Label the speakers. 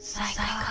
Speaker 1: 最高